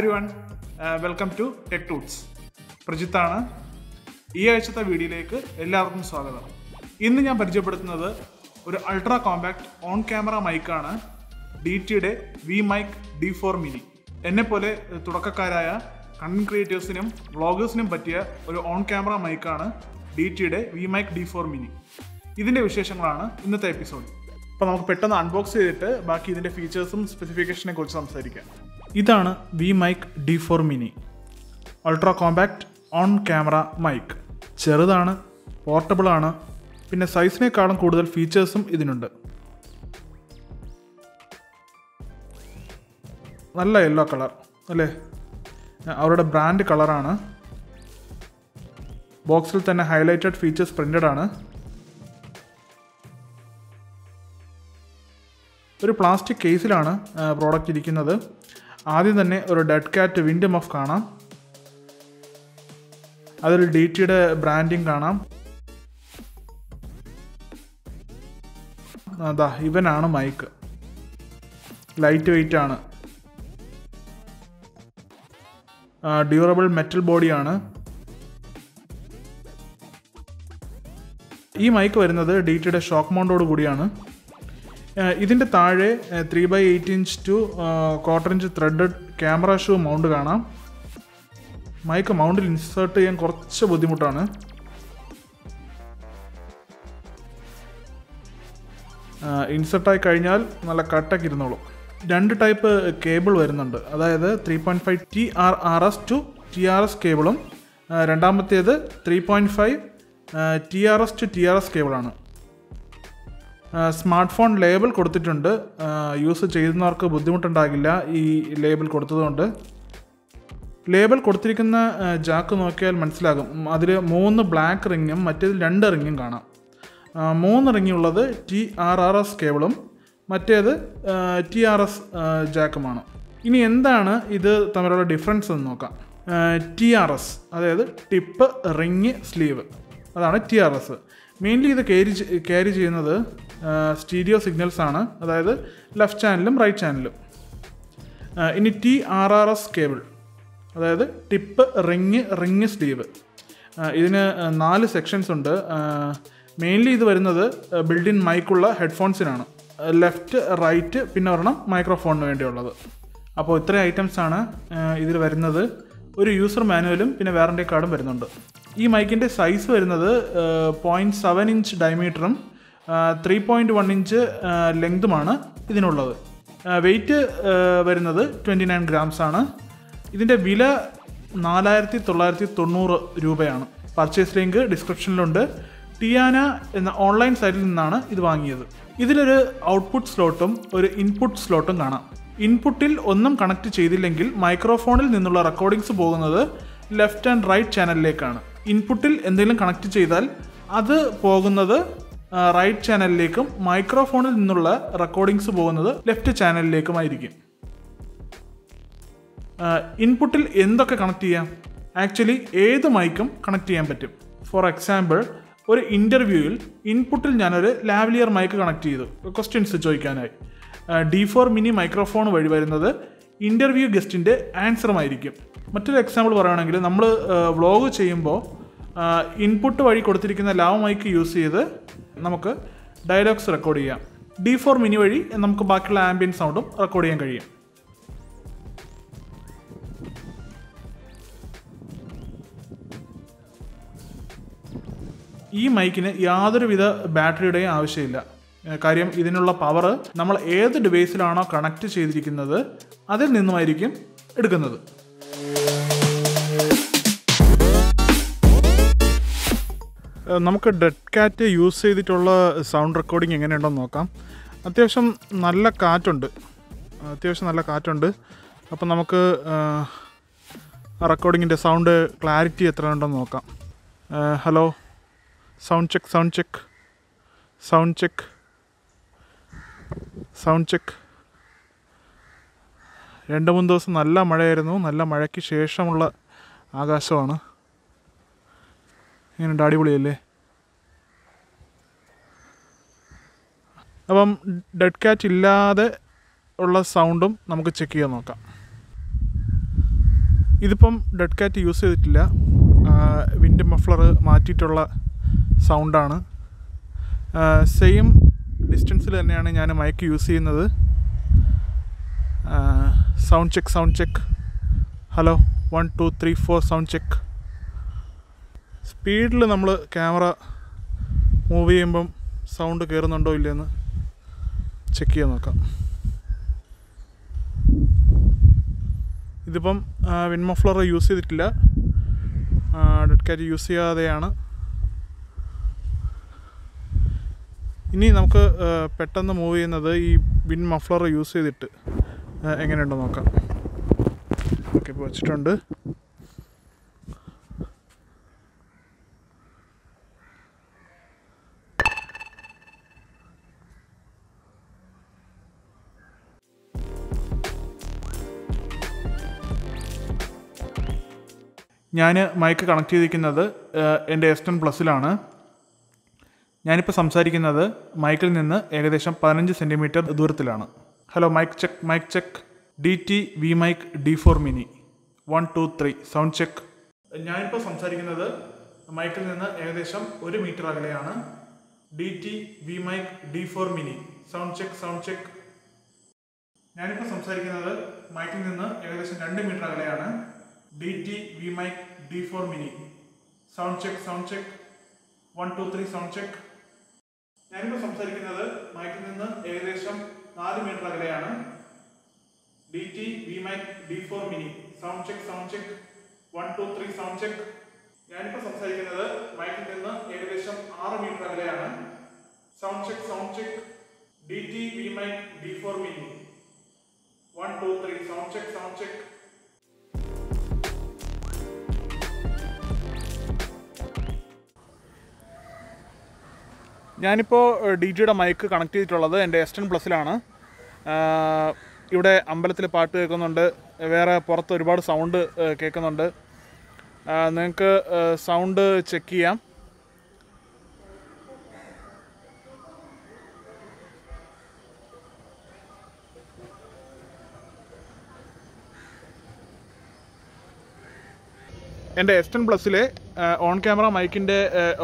Everyone welcome to tech toots പ്രജിത്താണ്. ഈ ആഴ്ചത്തെ വീഡിയോയിലേക്ക് എല്ലാവർക്കും സ്വാഗതം. ഇന്ന് ഞാൻ പരിചയപ്പെടുത്തുന്നത് ഒരു അൾട്രാ കോമ്പാക്ട് ഓൺ ക്യാമറ മൈക്കാണ് ഡി ടിയുടെ V mic D four mini എന്നെപ്പോലെ തുടക്കക്കാരായ കണ്ടന്റ് ക്രിയേറ്റേഴ്സിനും വ്ളോഗേഴ്സിനും പറ്റിയ ഒരു ഓൺ ക്യാമറ മൈക്കാണ് ഡി ടിയുടെ V mic D four mini ഇതിന്റെ വിശേഷങ്ങളാണ് ഇന്നത്തെ എപ്പിസോഡ് അപ്പോൾ നമുക്ക് പെട്ടെന്ന് അൺബോക്സ് ചെയ്തിട്ട് ബാക്കി ഇതിന്റെ ഫീച്ചേഴ്സും സ്പെസിഫിക്കേഷനെ കുറിച്ച് സംസാരിക്കാം. ഇതാണ് V mic D four mini ultra compact on camera mic ചെറുതാണ് പോർട്ടബിളാണ് പിന്നെ സൈസിനേക്കാളും കൂടുതൽ ഫീച്ചേഴ്സും ഇതിനുണ്ട്. നല്ല യെല്ലോ കളർ അല്ലേ? അവരുടെ ബ്രാൻഡ് കളറാണ് ബോക്സിൽ തന്നെ ഹൈലൈറ്റഡ് ഫീച്ചേഴ്സ് പ്രിന്റഡ് ആണ്. ഒരു പ്ലാസ്റ്റിക് കേസിലാണ് പ്രോഡക്റ്റ് ഇരിക്കുന്നത്. ആദ്യം തന്നെ ഒരു ഡെഡ് കാറ്റ് വിൻഡ് ഓഫ് കാണാം. അതിൽ ഡി ടിയുടെ ബ്രാൻഡിങ് കാണാം. അതാ ഇവനാണ് മൈക്ക് ലൈറ്റ് വെയിറ്റ് ആണ് ഡ്യൂറബിൾ മെറ്റൽ ബോഡിയാണ് ഈ മൈക്ക് വരുന്നത് ഡി ടിയുടെ ഷോക്ക് മൗണ്ടോട് കൂടിയാണ്. ഇതിന്റെ താഴെ three by eight inch to quarter inch threaded camera shoe mount കാണാം. മൈക്ക് മൗണ്ടിൽ ഇൻസേർട്ട് ചെയ്യാൻ കുറച്ച് ബുദ്ധിമുട്ടാണ്. ഇൻസേർട്ടായി കഴിഞ്ഞാൽ നല്ല കട്ടൊക്കെ ഇരുന്നോളൂ. രണ്ട് ടൈപ്പ് കേബിൾ വരുന്നുണ്ട്. അതായത് three point five T R R S to T R S കേബിളും രണ്ടാമത്തേത് three point five T R S to T R S കേബിളാണ് smart phone label കൊടുത്തിട്ടുണ്ട്. യൂസ് ചെയ്യുന്നവർക്ക് ബുദ്ധിമുട്ടുണ്ടാകില്ല ഈ ലേബിൾ കൊടുത്തതുകൊണ്ട്. ലേബിൾ കൊടുത്തിരിക്കുന്ന ജാക്ക് നോക്കിയാൽ മനസ്സിലാകും. അതിൽ മൂന്ന് ബ്ലാക്ക് റിങ്ങും മറ്റേതിൽ രണ്ട് റിങ്ങും കാണാം. മൂന്ന് റിങ്ങുള്ളത് ടി ആർ ആർ എസ് കേബിളും മറ്റേത് ടി ആർ എസ് ജാക്കുമാണ്. ഇനി എന്താണ് ഇത് തമ്മിലുള്ള ഡിഫറൻസ് എന്ന് നോക്കാം. ടി ആർ എസ് അതായത് ടിപ്പ് റിങ് സ്ലീവ്. അതാണ് ടി ആർ എസ്. മെയിൻലി ഇത് ക്യാരി ക്യാരി ചെയ്യുന്നത് സ്റ്റീരിയോ സിഗ്നൽസ് ആണ്. അതായത് ലെഫ്റ്റ് ചാനലും റൈറ്റ് ചാനലും ഇനി T R R S cable അതായത് ടിപ്പ് റിങ് റിങ് സ്ലീവ് ഇതിന് നാല് സെക്ഷൻസ് ഉണ്ട്. മെയിൻലി ഇത് വരുന്നത് ബിൽഡിൻ മൈക്കുള്ള ഹെഡ്ഫോൺസിനാണ് ലെഫ്റ്റ് റൈറ്റ് പിന്നെ ഒരെണ്ണം മൈക്രോഫോണിന് വേണ്ടിയുള്ളത്. അപ്പോൾ ഇത്രയും ആണ് ഇതിൽ വരുന്നത്. ഒരു യൂസർ മാനുവലും പിന്നെ വാറണ്ടി കാർഡും വരുന്നുണ്ട്. ഈ മൈക്കിന്റെ സൈസ് വരുന്നത് പോയിന്റ് സെവൻ ഇഞ്ച് ഡയമീറ്ററും ത്രീ പോയിന്റ് വൺ ഇഞ്ച് ലെങ്തുമാണ് ഇതിനുള്ളത്. വെയിറ്റ് വരുന്നത് ട്വന്റി നയൻ ഗ്രാംസ് ആണ്. ഇതിന്റെ വില നാലായിരത്തി തൊള്ളായിരത്തി തൊണ്ണൂറ് രൂപയാണ്. പർച്ചേസ് ലിങ്ക് ഡിസ്ക്രിപ്ഷനിലുണ്ട് ടിയാന എന്ന ഓൺലൈൻ സൈറ്റിൽ നിന്നാണ് ഇത് വാങ്ങിയത്. ഇതിലൊരു ഔട്ട്പുട്ട് സ്ലോട്ടും ഒരു ഇൻപുട്ട് സ്ലോട്ടും കാണാം. ഇൻപുട്ടിൽ ഒന്നും കണക്ട് ചെയ്തില്ലെങ്കിൽ മൈക്രോഫോണിൽ നിന്നുള്ള റെക്കോർഡിങ്സ് പോകുന്നത് ലെഫ്റ്റ് ആൻഡ് റൈറ്റ് ചാനലിലേക്കാണ് ഇൻപുട്ടിൽ എന്തെങ്കിലും കണക്ട് ചെയ്താൽ അത് പോകുന്നത് റൈറ്റ് ചാനലിലേക്കും മൈക്രോഫോണിൽ നിന്നുള്ള റെക്കോർഡിങ്സ് പോകുന്നത് ലെഫ്റ്റ് ചാനലിലേക്കുമായിരിക്കും ഇൻപുട്ടിൽ എന്തൊക്കെ കണക്ട് ചെയ്യാം? ആക്ച്വലി ഏത് മൈക്കും കണക്ട് ചെയ്യാൻ പറ്റും. ഫോർ എക്സാമ്പിൾ ഒരു ഇന്റർവ്യൂവിൽ ഇൻപുട്ടിൽ ഞാനൊരു ലാവലിയർ മൈക്ക് കണക്ട് ചെയ്തു. ക്വസ്റ്റ്യൻസ് ചോദിക്കാനായി. ഡി ഫോർ മിനി മൈക്രോഫോൺ വഴി വരുന്നത് ഇന്റർവ്യൂ ഗസ്റ്റിന്റെ ആൻസറുമായിരിക്കും മറ്റൊരു എക്സാമ്പിൾ പറയുകയാണെങ്കിൽ നമ്മൾ വ്ളോഗ് ചെയ്യുമ്പോൾ ഇൻപുട്ട് വഴി കൊടുത്തിരിക്കുന്ന ലാവ് മൈക്ക് യൂസ് ചെയ്ത് നമുക്ക് ഡയലോഗ്സ് റെക്കോർഡ് ചെയ്യാം. ഡി ഫോർ മിനി വഴി നമുക്ക് ബാക്കിയുള്ള ആംബിയൻ സൗണ്ടും റെക്കോർഡ് ചെയ്യാൻ കഴിയും. ഈ മൈക്കിന് യാതൊരുവിധ ബാറ്ററിയുടെയും ആവശ്യമില്ല. കാര്യം ഇതിനുള്ള പവർ നമ്മൾ ഏത് ഡിവൈസിലാണോ കണക്ട് ചെയ്തിരിക്കുന്നത് അതിൽ നിന്നുമായിരിക്കും എടുക്കുന്നത്. നമുക്ക് ഡെഡ് കാറ്റ് യൂസ് ചെയ്തിട്ടുള്ള സൗണ്ട് റെക്കോർഡിംഗ് എങ്ങനെയുണ്ടെന്ന് നോക്കാം. അത്യാവശ്യം നല്ല കാറ്റുണ്ട്. അത്യാവശ്യം നല്ല കാറ്റുണ്ട്. അപ്പം നമുക്ക് റെക്കോർഡിങ്ങിന്റെ സൗണ്ട് ക്ലാരിറ്റി എത്ര ഉണ്ടെന്ന് നോക്കാം. Hello sound check sound check sound check sound check രണ്ട് മൂന്ന് ദിവസം നല്ല മഴയായിരുന്നു. നല്ല മഴയ്ക്ക് ശേഷമുള്ള ആകാശമാണ്. ഇങ്ങനെ അടിപൊളിയല്ലേ? അപ്പം ഡെഡ് കാറ്റ് ഇല്ലാതെ ഉള്ള സൗണ്ടും നമുക്ക് ചെക്ക് ചെയ്യാൻ നോക്കാം. ഇതിപ്പം ഡെഡ് കാറ്റ് യൂസ് ചെയ്തിട്ടില്ല. വിൻഡ് മഫ്ലർ മാറ്റിയിട്ടുള്ള സൗണ്ടാണ്. സെയിം ഡിസ്റ്റൻസിൽ തന്നെയാണ് ഞാൻ മൈക്ക് യൂസ് ചെയ്യുന്നത്. Sound check sound check. Hello one two three four sound check. സ്പീഡിൽ നമ്മൾ ക്യാമറ മൂവ് ചെയ്യുമ്പം സൗണ്ട് കയറുന്നുണ്ടോ ഇല്ലയെന്ന് ചെക്ക് ചെയ്യാൻ നോക്കാം. ഇതിപ്പം വിൻമഫ്ലർ യൂസ് ചെയ്തിട്ടില്ല. ഡെഡ് കാറ്റ് യൂസ് ചെയ്യാതെയാണ്. ഇനി നമുക്ക് പെട്ടെന്ന് മൂവ് ചെയ്യുന്നത് ഈ വിൻ മഫ്ലർ യൂസ് ചെയ്തിട്ട് എങ്ങനെയുണ്ടോ നോക്കാം. ഓക്കെ ഇപ്പോൾ വെച്ചിട്ടുണ്ട്. ഞാൻ മൈക്ക് കണക്ട് ചെയ്തിരിക്കുന്നത് എന്റെ എസ് ടെൻ പ്ലസ്സിലാണ് ഞാനിപ്പോൾ സംസാരിക്കുന്നത് മൈക്കിൽ നിന്ന് ഏകദേശം പതിനഞ്ച് centimetre ദൂരത്തിലാണ്. Hello mic check mic check D T V mic D four mini one two three sound check ഞാനിപ്പോൾ സംസാരിക്കുന്നത് മൈക്കിൽ നിന്ന് ഏകദേശം ഒരു മീറ്റർ അകലെയാണ്. D T V mic D four mini sound check sound check ഞാനിപ്പോൾ സംസാരിക്കുന്നത് മൈക്കിൽ നിന്ന് ഏകദേശം രണ്ട് മീറ്റർ അകലെയാണ്. D T V mic D four mini sound check sound check one two three sound check ഞാനിപ്പോൾ സംസാരിക്കുന്നത് മൈക്കിൽ നിന്ന് ഏകദേശം നാല് മീറ്റർ അകലെയാണ്. D T V mic D four mini sound check sound check one two three sound check ഞാനിപ്പോൾ സംസാരിക്കുന്നത് മൈക്കിൽ നിന്ന് ഏകദേശം ആറ് മീറ്റർ അകലെയാണ്. Sound check sound check D T V mic D four mini one two three sound check sound check ഞാനിപ്പോൾ D ജിയുടെ mic connect ചെയ്തിട്ടുള്ളത് എന്റെ എസ് ടെൻ പ്ലസ്സിലാണ് ഇവിടെ അമ്പലത്തിൽ പാട്ട് കേൾക്കുന്നുണ്ട്. വേറെ പുറത്ത് ഒരുപാട് സൗണ്ട് കേൾക്കുന്നുണ്ട്. നിങ്ങൾക്ക് സൗണ്ട് ചെക്ക് ചെയ്യാം. എന്റെ എസ് ടെൻ പ്ലസ്സിലെ ഓൺ ക്യാമറ മൈക്കിന്റെ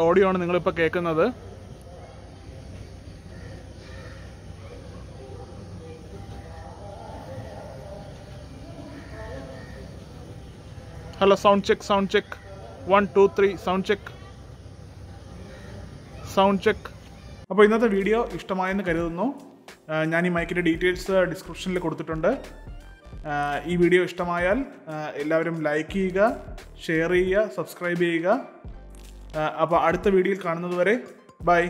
ഓഡിയോ ആണ് നിങ്ങളിപ്പോൾ കേൾക്കുന്നത്. Hello sound check sound check one two three sound check sound check അപ്പോൾ ഇന്നത്തെ വീഡിയോ ഇഷ്ടമായെന്ന് കരുതുന്നു. ഞാൻ ഈ മൈക്കിന്റെ ഡീറ്റെയിൽസ് ഡിസ്ക്രിപ്ഷനിൽ കൊടുത്തിട്ടുണ്ട്. ഈ വീഡിയോ ഇഷ്ടമായാൽ എല്ലാവരും ലൈക്ക് ചെയ്യുക ഷെയർ ചെയ്യുക സബ്സ്ക്രൈബ് ചെയ്യുക. അപ്പോൾ അടുത്ത വീഡിയോയിൽ കാണുന്നത് വരെ ബൈ.